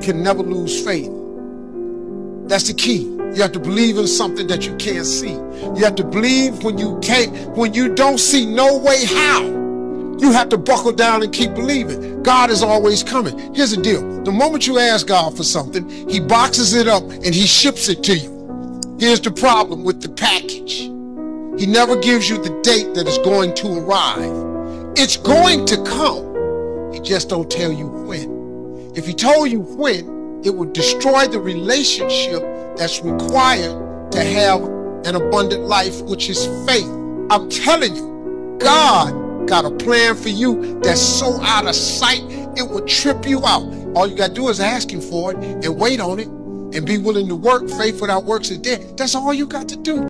can never lose faith. That's the key. You have to believe in something that you can't see. You have to believe when you can't, when you don't see no way how. You have to buckle down and keep believing. God is always coming. Here's the deal. The moment you ask God for something, he boxes it up and he ships it to you. Here's the problem with the package. He never gives you the date that it's going to arrive. It's going to come. He just don't tell you when. If he told you when, it would destroy the relationship that's required to have an abundant life, which is faith. I'm telling you, God got a plan for you that's so out of sight, it will trip you out. All you got to do is ask Him for it and wait on it and be willing to work. Faith without works is dead. That's all you got to do.